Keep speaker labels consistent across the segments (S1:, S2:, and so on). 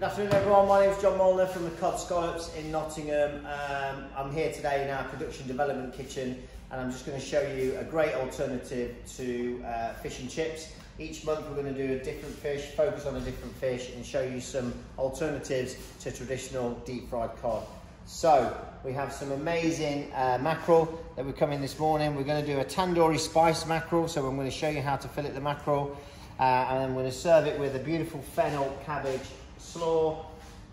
S1: Good afternoon everyone, my name is John Molnar from the Cod's Scallops in Nottingham. Um, I'm here today in our production development kitchen and I'm just going to show you a great alternative to uh, fish and chips. Each month we're going to do a different fish, focus on a different fish and show you some alternatives to traditional deep fried cod. So we have some amazing uh, mackerel that we're coming this morning. We're going to do a tandoori spice mackerel. So I'm going to show you how to fillet the mackerel uh, and I'm going to serve it with a beautiful fennel cabbage slaw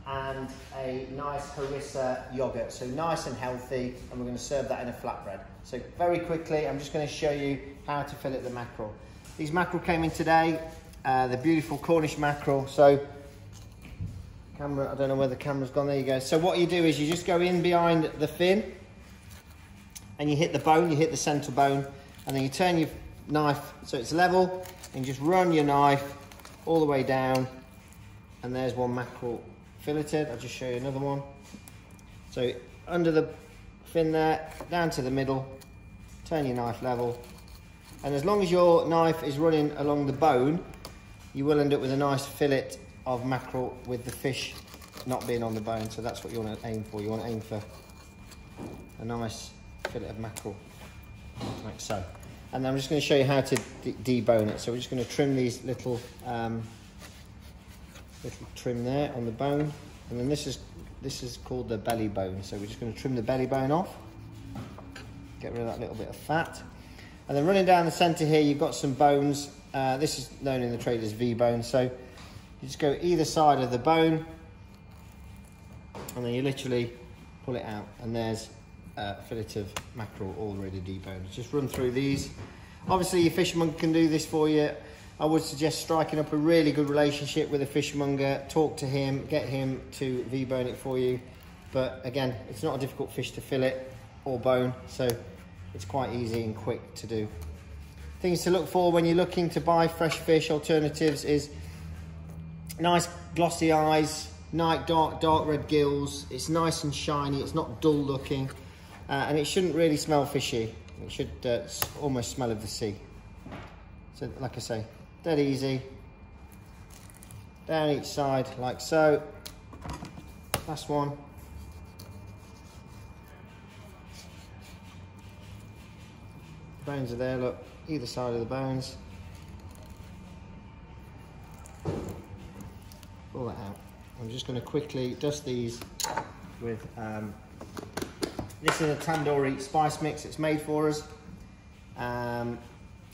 S1: and a nice harissa yogurt. So nice and healthy, and we're going to serve that in a flatbread. So very quickly, I'm just going to show you how to fillet the mackerel. These mackerel came in today, uh, the beautiful Cornish mackerel. So camera, I don't know where the camera's gone, there you go. So what you do is you just go in behind the fin, and you hit the bone, you hit the center bone, and then you turn your knife so it's level, and just run your knife all the way down and there's one mackerel filleted. I'll just show you another one. So under the fin there, down to the middle, turn your knife level. And as long as your knife is running along the bone, you will end up with a nice fillet of mackerel with the fish not being on the bone. So that's what you want to aim for. You want to aim for a nice fillet of mackerel, like so. And I'm just going to show you how to debone it. So we're just going to trim these little um, little trim there on the bone. And then this is this is called the belly bone. So we're just going to trim the belly bone off. Get rid of that little bit of fat. And then running down the center here, you've got some bones. Uh, this is known in the trade as V-bone. So you just go either side of the bone and then you literally pull it out and there's a fillet of mackerel already deboned. Just run through these. Obviously your fishmonger can do this for you. I would suggest striking up a really good relationship with a fishmonger, talk to him, get him to V-bone it for you. But again, it's not a difficult fish to fillet or bone, so it's quite easy and quick to do. Things to look for when you're looking to buy fresh fish alternatives is nice glossy eyes, nice dark, dark red gills. It's nice and shiny, it's not dull looking, uh, and it shouldn't really smell fishy. It should uh, almost smell of the sea. So like I say, dead easy. Down each side like so. Last one. Bones are there, look, either side of the bones. Pull that out. I'm just going to quickly dust these with, um, this is a tandoori spice mix, it's made for us. Um,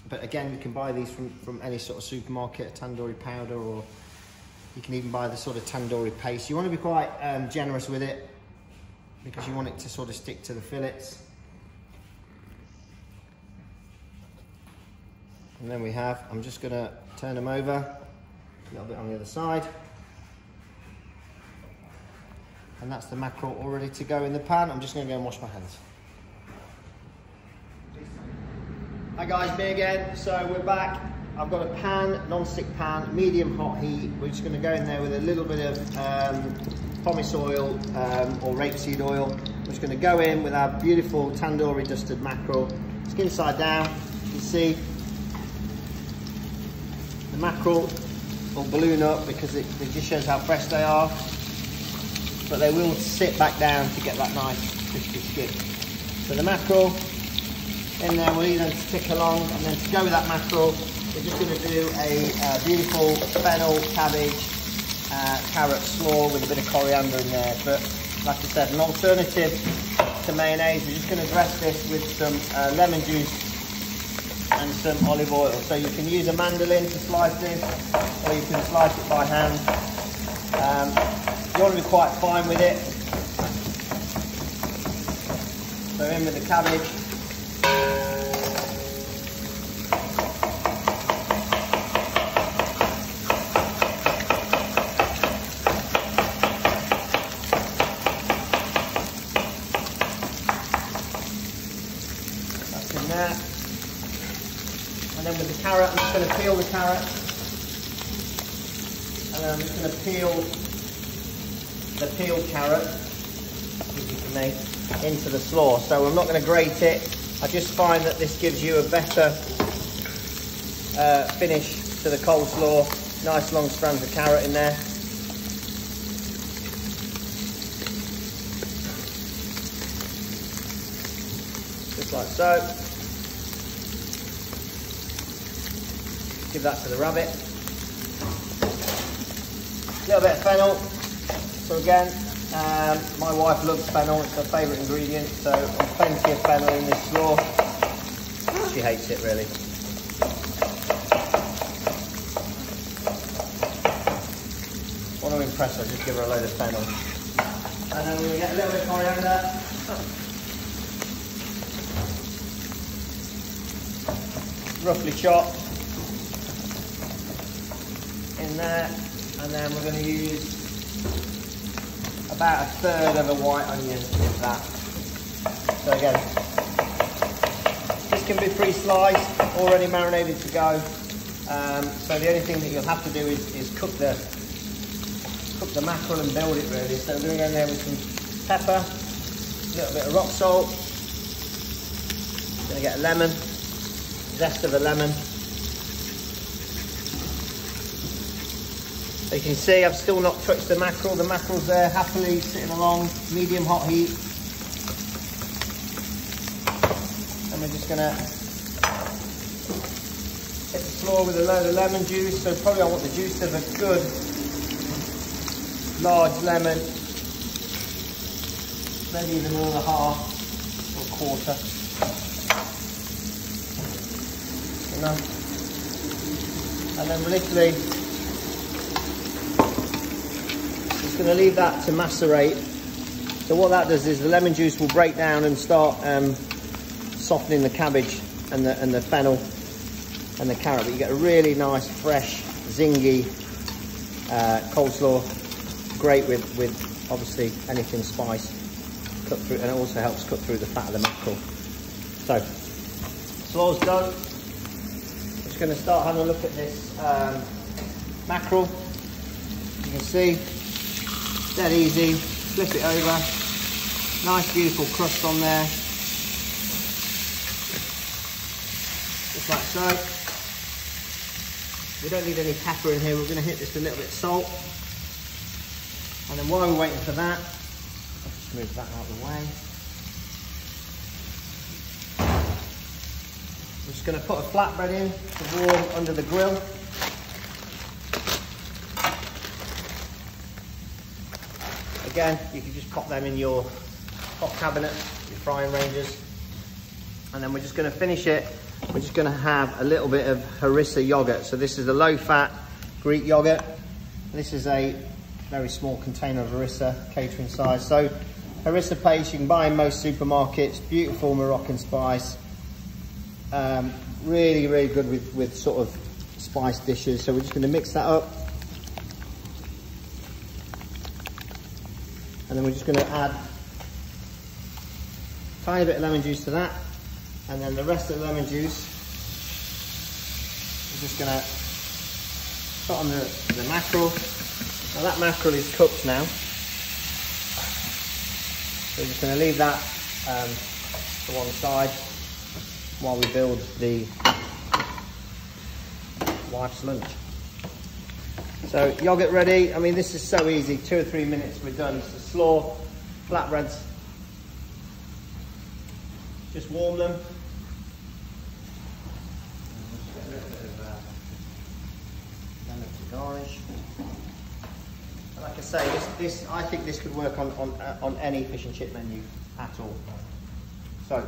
S1: but again, you can buy these from, from any sort of supermarket, tandoori powder, or you can even buy the sort of tandoori paste. You want to be quite um, generous with it because you want it to sort of stick to the fillets. And then we have, I'm just going to turn them over, a little bit on the other side. And that's the mackerel all ready to go in the pan. I'm just going to go and wash my hands. Hi guys, me again. So we're back. I've got a pan, non-stick pan, medium hot heat. We're just going to go in there with a little bit of um, pomace oil um, or rapeseed oil. We're just going to go in with our beautiful tandoori dusted mackerel. Skin side down, you can see the mackerel will balloon up because it, it just shows how fresh they are. But they will sit back down to get that nice crispy skin. So the mackerel in there, we'll either stick along and then to go with that mackerel, we're just going to do a uh, beautiful fennel, cabbage, uh, carrot slaw with a bit of coriander in there. But like I said, an alternative to mayonnaise, we're just going to dress this with some uh, lemon juice and some olive oil. So you can use a mandolin to slice this, or you can slice it by hand. Um, you want to be quite fine with it. So in with the cabbage. And then with the carrot, I'm just going to peel the carrot. And then I'm just going to peel the peeled carrot, into the slaw. So I'm not going to grate it. I just find that this gives you a better uh, finish to the coleslaw. Nice long strands of carrot in there. Just like so. Give that to the rabbit. A little bit of fennel. So again, um, my wife loves fennel, it's her favourite ingredient, so plenty of fennel in this slaw. She hates it really. Want to impress her, just give her a load of fennel. And then we're going to get a little bit of coriander. Roughly chopped in there. And then we're going to use about a third of a white onion in that. So again, this can be pre-sliced, already marinated to go. Um, so the only thing that you'll have to do is, is, cook the cook the mackerel and build it really. So we're going to go in there with some pepper, a little bit of rock salt. Going to get a lemon, zest of a lemon, you can see I've still not touched the mackerel. The mackerel's there happily sitting along, medium hot heat. And we're just gonna hit the floor with a load of lemon juice. So probably I want the juice of a good large lemon. Maybe even another half or quarter. Enough. And then literally just going to leave that to macerate. So what that does is the lemon juice will break down and start um, softening the cabbage and the, and the fennel and the carrot. But you get a really nice, fresh, zingy uh, coleslaw. Great with, with obviously anything spice cut through, and it also helps cut through the fat of the mackerel. So, slaw's done. I'm just going to start having a look at this um, mackerel. You can see Dead easy, flip it over. Nice beautiful crust on there. Just like so. We don't need any pepper in here, we're going to hit this with a little bit of salt. And then while we're waiting for that, I'll just move that out of the way. I'm just going to put a flatbread in to warm under the grill. Again, you can just pop them in your hot cabinet, your frying ranges. And then we're just gonna finish it. We're just gonna have a little bit of harissa yogurt. So this is a low fat Greek yogurt. This is a very small container of harissa, catering size. So harissa paste, you can buy in most supermarkets, beautiful Moroccan spice. Um, really, really good with, with sort of spice dishes. So we're just gonna mix that up. And then we're just going to add a tiny bit of lemon juice to that. And then the rest of the lemon juice, we're just going to put on the, the mackerel. Now that mackerel is cooked now. So we're just going to leave that um, to one side while we build the wife's lunch. So yogurt ready. I mean, this is so easy. Two or three minutes, we're done. So slaw, flatbreads. Just warm them. garnish. And like I say, this, this I think this could work on on uh, on any fish and chip menu at all. So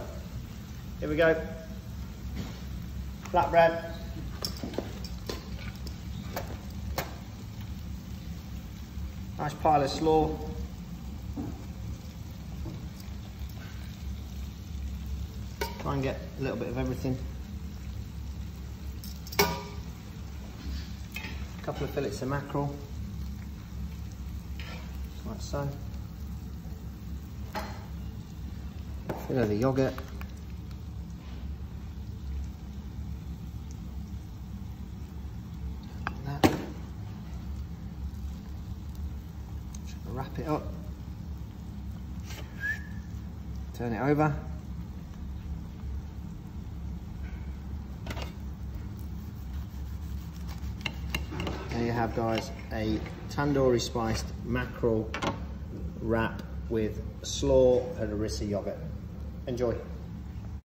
S1: here we go. Flatbread. Nice pile of slaw. Try and get a little bit of everything. A couple of fillets of mackerel. Like so. Fill of the yogurt. It up, turn it over. There you have guys, a tandoori spiced mackerel wrap with slaw and harissa yogurt. Enjoy.